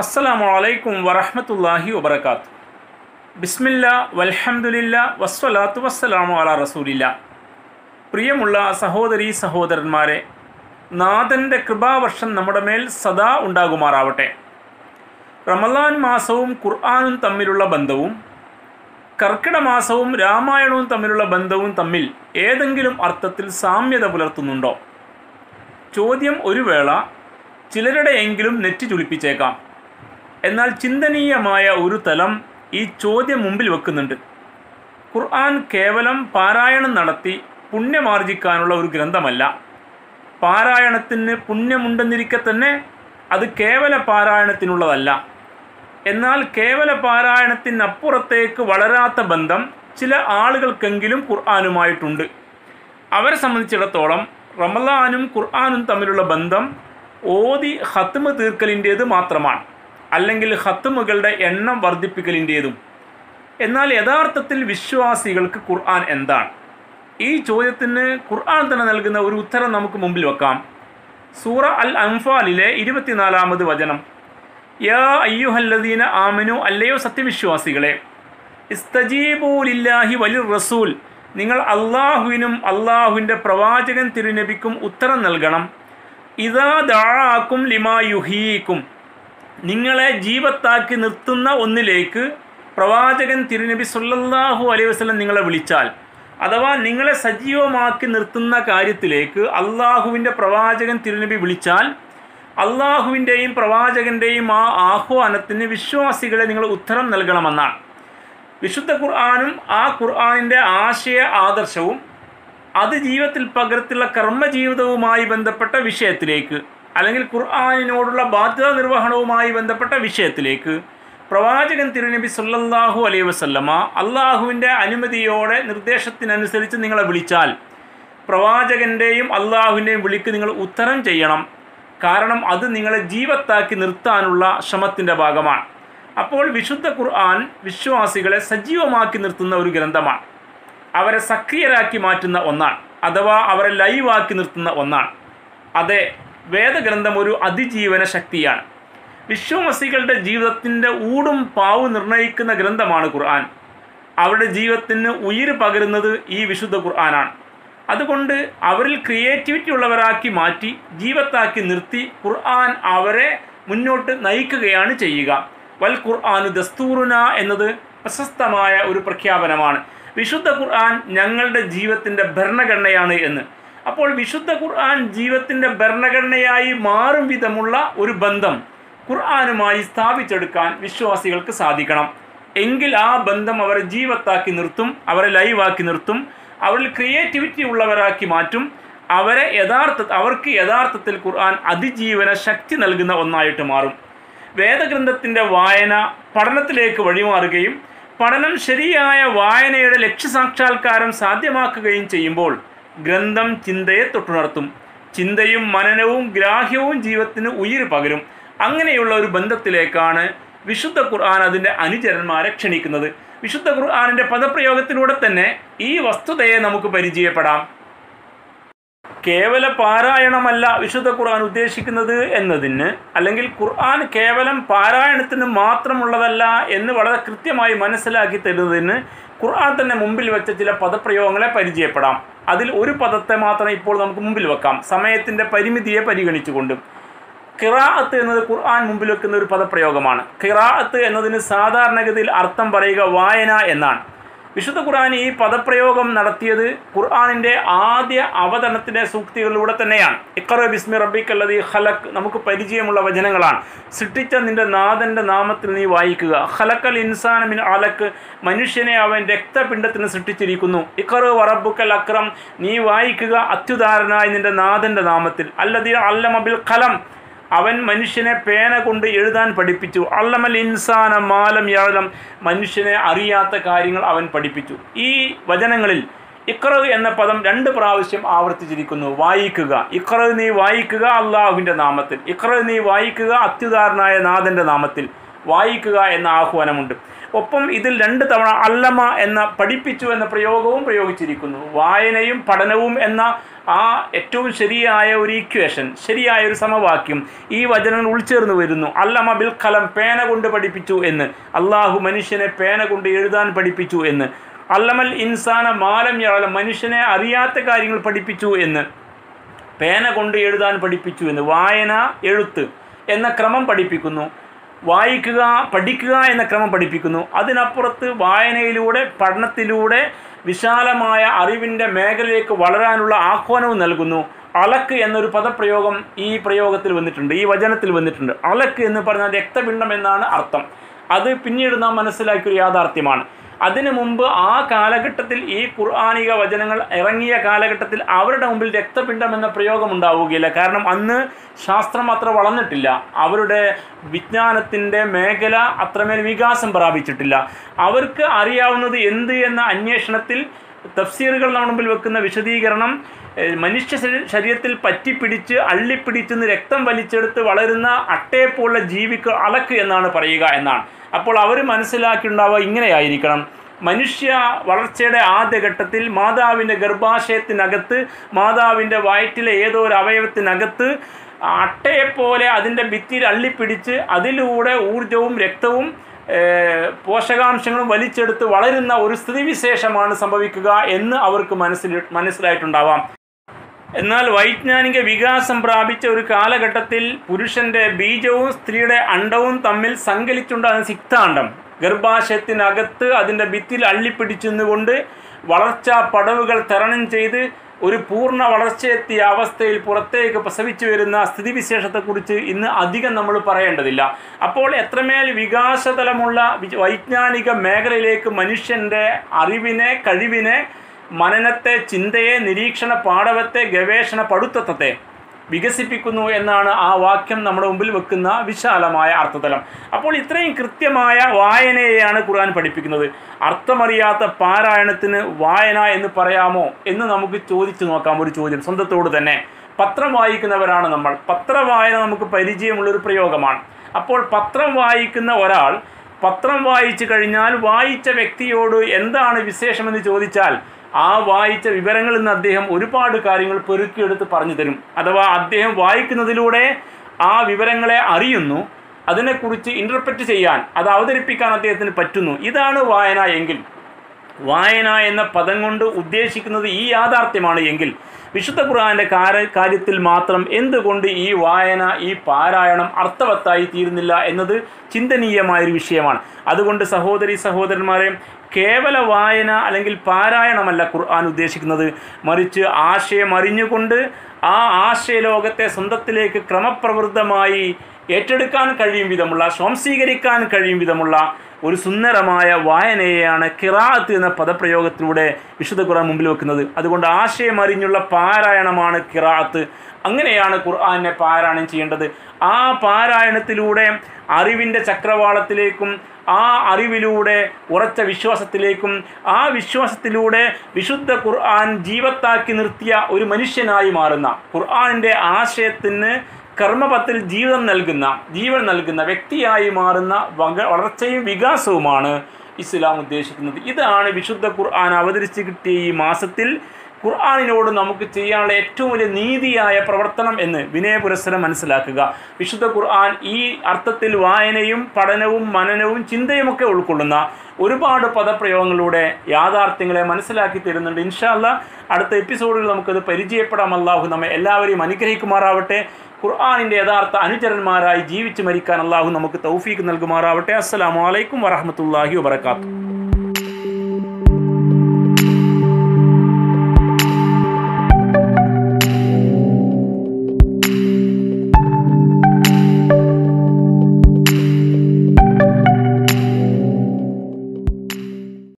അസ്സലാമു അലൈക്കും വറഹ്മത്തുള്ളാഹി വബർക്കാത്ത് ബിസ്മില്ല വൽഹമുല്ല വസ്വലാത്തു വസ്സലാമു അല റസൂലില്ല. പ്രിയമുള്ള സഹോദരി സഹോദരന്മാരെ നാഥന്റെ കൃപാവർഷം നമ്മുടെ മേൽ സദാ ഉണ്ടാകുമാറാവട്ടെ. റമലാൻ മാസവും ഖുർആാനും തമ്മിലുള്ള ബന്ധവും കർക്കിട മാസവും രാമായണവും തമ്മിലുള്ള ബന്ധവും തമ്മിൽ ഏതെങ്കിലും അർത്ഥത്തിൽ സാമ്യത പുലർത്തുന്നുണ്ടോ? ചോദ്യം ഒരു വേള ചിലരുടെയെങ്കിലും നെറ്റി ചുളിപ്പിച്ചേക്കാം. എന്നാൽ ചിന്തനീയമായ ഒരു തലം ഈ ചോദ്യം മുമ്പിൽ വെക്കുന്നുണ്ട്. ഖുർആൻ കേവലം പാരായണം നടത്തി പുണ്യമാർജിക്കാനുള്ള ഒരു ഗ്രന്ഥമല്ല. പാരായണത്തിന് പുണ്യമുണ്ടെന്നിരിക്കെ തന്നെ അത് കേവല പാരായണത്തിനുള്ളതല്ല. എന്നാൽ കേവല പാരായണത്തിനപ്പുറത്തേക്ക് വളരാത്ത ബന്ധം ചില ആളുകൾക്കെങ്കിലും ഖുർആാനുമായിട്ടുണ്ട്. അവരെ സംബന്ധിച്ചിടത്തോളം റമലാനും ഖുർആാനും തമ്മിലുള്ള ബന്ധം ഓതി ഹത്മ തീർക്കലിന്റേത് മാത്രമാണ്. അല്ലെങ്കിൽ ഹത്തുമുകളുടെ എണ്ണം വർദ്ധിപ്പിക്കലിന്റേതും. എന്നാൽ യഥാർത്ഥത്തിൽ വിശ്വാസികൾക്ക് ഖുർആൻ എന്താണ്? ഈ ചോദ്യത്തിന് ഖുർആൻ തന്നെ നൽകുന്ന ഒരു ഉത്തരം നമുക്ക് മുമ്പിൽ വെക്കാം. സൂറ അൽ അംഫാലിലെ ഇരുപത്തിനാലാമത് വചനം. യാ അയ്യുഹല്ലദീന ആമനു അല്ലയോ സത്യവിശ്വാസികളെ ഇസ്തജീബൂലില്ലാഹി വലിർ റസൂൽ നിങ്ങൾ അള്ളാഹുവിനും അള്ളാഹുവിന്റെ പ്രവാചകൻ തിരുനബിക്കും ഉത്തരം നൽകണം. ഇതാ ദാക്കും ലിമാ യുഹീക്കും നിങ്ങളെ ജീവത്താക്കി നിർത്തുന്ന ഒന്നിലേക്ക് പ്രവാചകൻ തിരുനബി സുല്ലാഹു അലൈഹി വസ്ലം നിങ്ങളെ വിളിച്ചാൽ അഥവാ നിങ്ങളെ സജീവമാക്കി നിർത്തുന്ന കാര്യത്തിലേക്ക് അള്ളാഹുവിന്റെ പ്രവാചകൻ തിരുനബി വിളിച്ചാൽ അള്ളാഹുവിന്റെയും പ്രവാചകന്റെയും ആ ആഹ്വാനത്തിന് വിശ്വാസികളെ നിങ്ങൾ ഉത്തരം നൽകണമെന്നാണ്. വിശുദ്ധ ഖുർആാനും ആ ഖുർആാനിന്റെ ആശയ ആദർശവും അത് ജീവിതത്തിൽ പകരത്തിലുള്ള കർമ്മജീവിതവുമായി ബന്ധപ്പെട്ട വിഷയത്തിലേക്ക് അല്ലെങ്കിൽ ഖുർആാനിനോടുള്ള ബാധ്യതാ നിർവഹണവുമായി ബന്ധപ്പെട്ട വിഷയത്തിലേക്ക് പ്രവാചകൻ തിരുനബി സല്ലാഹു അലൈ വസല്ലമ അള്ളാഹുവിന്റെ അനുമതിയോടെ നിർദ്ദേശത്തിനനുസരിച്ച് നിങ്ങളെ വിളിച്ചാൽ പ്രവാചകന്റെയും അള്ളാഹുവിന്റെയും വിളിക്ക് നിങ്ങൾ ഉത്തരം ചെയ്യണം. കാരണം അത് നിങ്ങളെ ജീവത്താക്കി നിർത്താനുള്ള ശ്രമത്തിന്റെ ഭാഗമാണ്. അപ്പോൾ വിശുദ്ധ ഖുർആൻ വിശ്വാസികളെ സജീവമാക്കി നിർത്തുന്ന ഒരു ഗ്രന്ഥമാണ്. അവരെ സക്രിയരാക്കി മാറ്റുന്ന ഒന്നാണ്. അഥവാ അവരെ ലൈവാക്കി നിർത്തുന്ന ഒന്നാണ്. അതെ വേദഗ്രന്ഥം ഒരു അതിജീവന ശക്തിയാണ്. വിശ്വമസികളുടെ ജീവിതത്തിന്റെ ഊടും പാവും നിർണയിക്കുന്ന ഗ്രന്ഥമാണ് ഖുർആൻ. അവരുടെ ജീവിതത്തിന് ഉയിര് പകരുന്നത് ഈ വിശുദ്ധ ഖുർആനാണ്. അതുകൊണ്ട് അവരിൽ ക്രിയേറ്റിവിറ്റി ഉള്ളവരാക്കി മാറ്റി ജീവത്താക്കി നിർത്തി ഖുർആൻ അവരെ മുന്നോട്ട് നയിക്കുകയാണ് ചെയ്യുക. വൽ ഖുർആാനു ദസ്തൂറുന എന്നത് പ്രശസ്തമായ ഒരു പ്രഖ്യാപനമാണ്. വിശുദ്ധ ഖുർആൻ ഞങ്ങളുടെ ജീവിതത്തിന്റെ ഭരണഘടനയാണ് എന്ന്. അപ്പോൾ വിശുദ്ധ ഖുർആൻ ജീവിതത്തിന്റെ ഭരണഘടനയായി മാറും വിധമുള്ള ഒരു ബന്ധം ഖുർആാനുമായി സ്ഥാപിച്ചെടുക്കാൻ വിശ്വാസികൾക്ക് സാധിക്കണം. എങ്കിൽ ആ ബന്ധം അവരെ ജീവത്താക്കി നിർത്തും അവരെ ലൈവാക്കി നിർത്തും അവരിൽ ക്രിയേറ്റിവിറ്റി ഉള്ളവരാക്കി മാറ്റും. അവരെ യഥാർത്ഥ അവർക്ക് യഥാർത്ഥത്തിൽ ഖുർആൻ അതിജീവന ശക്തി നൽകുന്ന ഒന്നായിട്ട് മാറും. വേദഗ്രന്ഥത്തിന്റെ വായന പഠനത്തിലേക്ക് വഴിമാറുകയും പഠനം ശരിയായ വായനയുടെ ലക്ഷ്യസാക്ഷാത്കാരം സാധ്യമാക്കുകയും ചെയ്യുമ്പോൾ ഗ്രന്ഥം ചിന്തയെ തൊട്ടുണർത്തും. ചിന്തയും മനനവും ഗ്രാഹ്യവും ജീവിതത്തിന് ഉയിര് പകരും. അങ്ങനെയുള്ള ഒരു ബന്ധത്തിലേക്കാണ് വിശുദ്ധ ഖുർആൻ അതിന്റെ അനുചരന്മാരെ ക്ഷണിക്കുന്നത്. വിശുദ്ധ ഖുർആാനിന്റെ പദപ്രയോഗത്തിലൂടെ തന്നെ ഈ വസ്തുതയെ നമുക്ക് പരിചയപ്പെടാം. കേവല പാരായണമല്ല വിശുദ്ധ ഖുർആൻ ഉദ്ദേശിക്കുന്നത് എന്നതിന് അല്ലെങ്കിൽ ഖുർആൻ കേവലം പാരായണത്തിന് മാത്രമുള്ളതല്ല എന്ന് വളരെ കൃത്യമായി മനസ്സിലാക്കി തരുന്നതിന് ഖുർആൻ തന്നെ മുമ്പിൽ വെച്ച ചില പദപ്രയോഗങ്ങളെ പരിചയപ്പെടാം. അതിൽ ഒരു പദത്തെ മാത്രം ഇപ്പോൾ നമുക്ക് മുമ്പിൽ വെക്കാം. സമയത്തിന്റെ പരിമിതിയെ പരിഗണിച്ചുകൊണ്ട്. കിറാഅത്ത് എന്നത് ഖുർആൻ മുമ്പിൽ വെക്കുന്ന ഒരു പദപ്രയോഗമാണ്. കിറാഅത്ത് എന്നതിന് സാധാരണഗതിയിൽ അർത്ഥം പറയുക വായന എന്നാണ്. വിശുദ്ധ ഖുർആൻ ഈ പദപ്രയോഗം നടത്തിയത് ഖുർആാനിന്റെ ആദ്യ അവതരണത്തിന്റെ സൂക്തികളിലൂടെ തന്നെയാണ്. ഇക്കറ ബിസ്മി റബ്ബിക്കല്ലതി ഹലക് നമുക്ക് പരിചയമുള്ള വചനങ്ങളാണ്. സൃഷ്ടിച്ച നിന്റെ നാഥന്റെ നാമത്തിൽ നീ വായിക്കുക. ഹലക്കൽ ഇൻസാൻ മിൻ അലക്ക് മനുഷ്യനെ അവൻ രക്തപിണ്ഡത്തിന് സൃഷ്ടിച്ചിരിക്കുന്നു. ഇക്കറ വറബുക്കൽ അക്രം. നീ വായിക്കുക അത്യുദാരനായ നിന്റെ നാഥന്റെ നാമത്തിൽ. അല്ലതി അല്ലമബിൽ ഖലം. അവൻ മനുഷ്യനെ പേന കൊണ്ട് എഴുതാൻ പഠിപ്പിച്ചു. അള്ളമൽ ഇൻസാന മാലം യാളം മനുഷ്യനെ അറിയാത്ത കാര്യങ്ങൾ അവൻ പഠിപ്പിച്ചു. ഈ വചനങ്ങളിൽ ഇക്ര എന്ന പദം രണ്ട് പ്രാവശ്യം ആവർത്തിച്ചിരിക്കുന്നു. വായിക്കുക. ഇക്ര നീ വായിക്കുക അള്ളാഹുവിന്റെ നാമത്തിൽ. ഇക്ര നീ വായിക്കുക അത്യുദാരനായ നാഥന്റെ നാമത്തിൽ. വായിക്കുക എന്ന ആഹ്വാനമുണ്ട്. ഒപ്പം ഇതിൽ രണ്ട് തവണ അല്ലമ എന്ന പഠിപ്പിച്ചു എന്ന പ്രയോഗവും പ്രയോഗിച്ചിരിക്കുന്നു. വായനയും പഠനവും എന്ന ആ ഏറ്റവും ശരിയായ ഒരു ഇക്വേഷൻ ശരിയായ ഒരു സമവാക്യം ഈ വചനങ്ങൾ ഉൾച്ചേർന്ന് വരുന്നു. അല്ലമ ബിൽ കലം പേന കൊണ്ട് പഠിപ്പിച്ചു എന്ന്. അള്ളാഹു മനുഷ്യനെ പേന കൊണ്ട് എഴുതാൻ പഠിപ്പിച്ചു എന്ന്. അല്ലമൽ ഇൻസാന മാലം യാളം മനുഷ്യനെ അറിയാത്ത കാര്യങ്ങൾ പഠിപ്പിച്ചു എന്ന്. പേന കൊണ്ട് എഴുതാൻ പഠിപ്പിച്ചു എന്ന്. വായന എഴുത്ത് എന്ന ക്രമം പഠിപ്പിക്കുന്നു. വായിക്കുക പഠിക്കുക എന്ന ക്രമം പഠിപ്പിക്കുന്നു. അതിനപ്പുറത്ത് വായനയിലൂടെ പഠനത്തിലൂടെ വിശാലമായ അറിവിന്റെ മേഖലയിലേക്ക് വളരാനുള്ള ആഹ്വാനവും നൽകുന്നു. അലക്ക് എന്നൊരു പദപ്രയോഗം ഈ പ്രയോഗത്തിൽ വന്നിട്ടുണ്ട് ഈ വചനത്തിൽ വന്നിട്ടുണ്ട്. അലക്ക് എന്ന് പറഞ്ഞാൽ രക്തപിണ്ഡം എന്നാണ് അർത്ഥം. അത് പിന്നീട് നാം മനസ്സിലാക്കിയ യാഥാർത്ഥ്യമാണ്. അതിനു മുമ്പ് ആ കാലഘട്ടത്തിൽ ഈ ഖുർആാനിക വചനങ്ങൾ ഇറങ്ങിയ കാലഘട്ടത്തിൽ അവരുടെ മുമ്പിൽ രക്തപിണ്ഡം എന്ന പ്രയോഗം ഉണ്ടാവുകയില്ല. കാരണം അന്ന് ശാസ്ത്രം അത്ര വളർന്നിട്ടില്ല. അവരുടെ വിജ്ഞാനത്തിന്റെ മേഖല അത്രമേൽ വികാസം പ്രാപിച്ചിട്ടില്ല. അവർക്ക് അറിയാവുന്നത് എന്ത് എന്ന അന്വേഷണത്തിൽ തഫ്സീറുകൾ നമ്മുടെ മുമ്പിൽ വെക്കുന്ന വിശദീകരണം മനുഷ്യ ശരീരത്തിൽ പറ്റിപ്പിടിച്ച് അള്ളിപ്പിടിച്ചെന്ന് രക്തം വലിച്ചെടുത്ത് വളരുന്ന അട്ടയെപ്പോലുള്ള ജീവിക്ക് അളക്ക് എന്നാണ് പറയുക എന്നാണ്. അപ്പോൾ അവർ മനസ്സിലാക്കിയിട്ടുണ്ടാവുക ഇങ്ങനെയായിരിക്കണം. മനുഷ്യ വളർച്ചയുടെ ആദ്യഘട്ടത്തിൽ മാതാവിന്റെ ഗർഭാശയത്തിനകത്ത് മാതാവിന്റെ വയറ്റിലെ ഏതോ ഒരു അവയവത്തിനകത്ത് അട്ടയെപ്പോലെ അതിന്റെ ഭിത്തിയിൽ അള്ളിപ്പിടിച്ച് അതിലൂടെ ഊർജവും രക്തവും പോഷകാംശങ്ങളും വലിച്ചെടുത്ത് വളരുന്ന ഒരു സ്ഥിതിവിശേഷമാണ് സംഭവിക്കുക എന്ന് അവർക്ക് മനസ്സിൽ മനസ്സിലായിട്ടുണ്ടാവാം. എന്നാൽ വൈജ്ഞാനിക വികാസം പ്രാപിച്ച ഒരു കാലഘട്ടത്തിൽ പുരുഷന്റെ ബീജവും സ്ത്രീയുടെ അണ്ടവും തമ്മിൽ സങ്കലിച്ചുണ്ടാകുന്ന സിക്താണ്ഡം ഗർഭാശയത്തിനകത്ത് അതിന്റെ ഭിത്തിൽ അള്ളിപ്പിടിച്ചെന്നുകൊണ്ട് വളർച്ചാ പടവുകൾ തരണം ചെയ്ത് ഒരു പൂർണ വളർച്ചയെത്തിയ അവസ്ഥയിൽ പുറത്തേക്ക് പ്രസവിച്ചു വരുന്ന സ്ഥിതിവിശേഷത്തെക്കുറിച്ച് ഇന്ന് അധികം നമ്മൾ പറയേണ്ടതില്ല. അപ്പോൾ എത്രമേൽ വികാസതലമുള്ള വൈജ്ഞാനിക മേഖലയിലേക്ക് മനുഷ്യന്റെ അറിവിനെ കഴിവിനെ മനനത്തെ ചിന്തയെ നിരീക്ഷണ പാഠവത്തെ ഗവേഷണ പടുത്തത്തെ വികസിപ്പിക്കുന്നു എന്നാണ് ആ വാക്യം നമ്മുടെ മുമ്പിൽ വെക്കുന്ന വിശാലമായ അർത്ഥതലം. അപ്പോൾ ഇത്രയും കൃത്യമായ വായനയെയാണ് ഖുർആൻ പഠിപ്പിക്കുന്നത്. അർത്ഥമറിയാത്ത പാരായണത്തിന് വായന എന്ന് പറയാമോ എന്ന് നമുക്ക് ചോദിച്ചു നോക്കാം ഒരു ചോദ്യം സ്വന്തത്തോട് തന്നെ. പത്രം വായിക്കുന്നവരാണ് നമ്മൾ. പത്രവായന നമുക്ക് പരിചയമുള്ളൊരു പ്രയോഗമാണ്. അപ്പോൾ പത്രം വായിക്കുന്ന ഒരാൾ പത്രം വായിച്ചു കഴിഞ്ഞാൽ വായിച്ച വ്യക്തിയോട് എന്താണ് വിശേഷമെന്ന് ചോദിച്ചാൽ ആ വായിച്ച വിവരങ്ങളിൽ നിന്ന് അദ്ദേഹം ഒരുപാട് കാര്യങ്ങൾ പെറുക്കിയെടുത്ത് പറഞ്ഞു തരും. അഥവാ അദ്ദേഹം വായിക്കുന്നതിലൂടെ ആ വിവരങ്ങളെ അറിയുന്നു. അതിനെക്കുറിച്ച് ഇന്റർപ്രറ്റ് ചെയ്യാൻ അത് അവതരിപ്പിക്കാൻ അദ്ദേഹത്തിന് പറ്റുന്നു. ഇതാണ് വായന എങ്കിൽ. വായന എന്ന പദം കൊണ്ട് ഉദ്ദേശിക്കുന്നത് ഈ യാഥാർത്ഥ്യമാണ് എങ്കിൽ വിശുദ്ധ ഖുർആന്റെ കാര്യത്തിൽ മാത്രം എന്തുകൊണ്ട് ഈ വായന ഈ പാരായണം അർത്ഥവത്തായി തീരുന്നില്ല എന്നത് ചിന്തനീയമായൊരു വിഷയമാണ്. അതുകൊണ്ട് സഹോദരി സഹോദരന്മാരെ കേവല വായന അല്ലെങ്കിൽ പാരായണമല്ല ഖുർആൻ ഉദ്ദേശിക്കുന്നത്. മറിച്ച് ആശയം അറിഞ്ഞുകൊണ്ട് ആ ആശയലോകത്തെ സ്വന്തത്തിലേക്ക് ക്രമപ്രവൃത്തമായി ഏറ്റെടുക്കാൻ കഴിയും വിധമുള്ള സ്വാംശീകരിക്കാൻ കഴിയും വിധമുള്ള ഒരു സുന്ദരമായ വായനയെയാണ് കിറാത്ത് എന്ന പദപ്രയോഗത്തിലൂടെ വിശുദ്ധ ഖുർആൻ മുമ്പിൽ വെക്കുന്നത്. അതുകൊണ്ട് ആശയം അറിഞ്ഞുള്ള പാരായണമാണ് കിറാത്ത്. അങ്ങനെയാണ് ഖുർആാനെ പാരായണം ചെയ്യേണ്ടത്. ആ പാരായണത്തിലൂടെ അറിവിന്റെ ചക്രവാളത്തിലേക്കും ആ അറിവിലൂടെ ഉറച്ച വിശ്വാസത്തിലേക്കും ആ വിശ്വാസത്തിലൂടെ വിശുദ്ധ ഖുർആൻ ജീവത്താക്കി നിർത്തിയ ഒരു മനുഷ്യനായി മാറുന്ന ഖുർആാനിന്റെ ആശയത്തിന് കർമ്മപത്തിൽ ജീവിതം നൽകുന്ന ജീവൻ നൽകുന്ന വ്യക്തിയായി മാറുന്ന വളർച്ചയും വികാസവുമാണ് ഇസ്ലാം ഉദ്ദേശിക്കുന്നത്. ഇതാണ് വിശുദ്ധ ഖുർആൻ അവതരിച്ച് കിട്ടിയ ഈ മാസത്തിൽ ഖുർആാനിനോട് നമുക്ക് ചെയ്യാനുള്ള ഏറ്റവും വലിയ നീതിയായ പ്രവർത്തനം എന്ന് വിനയപുരസ്സരം മനസ്സിലാക്കുക. വിശുദ്ധ ഖുർആൻ ഈ അർത്ഥത്തിൽ വായനയും പഠനവും മനനവും ചിന്തയുമൊക്കെ ഉൾക്കൊള്ളുന്ന ഒരുപാട് പദപ്രയോഗങ്ങളിലൂടെ യാഥാർത്ഥ്യങ്ങളെ മനസ്സിലാക്കി തരുന്നുണ്ട്. ഇൻഷാല്ല അടുത്ത എപ്പിസോഡിൽ നമുക്കത് പരിചയപ്പെടാം. അള്ളാഹു നമ്മെ എല്ലാവരെയും അനുഗ്രഹിക്കുമാറാവട്ടെ. ഖുർആാനിന്റെ യഥാർത്ഥ അനുചരന്മാരായി ജീവിച്ച് മരിക്കാൻ അള്ളാഹു നമുക്ക് തൗഫീക്ക് നൽകുമാറാവട്ടെ. അസ്സാം വലൈക്കും വറഹമത്തല്ലാഹി വബർക്കാത്തു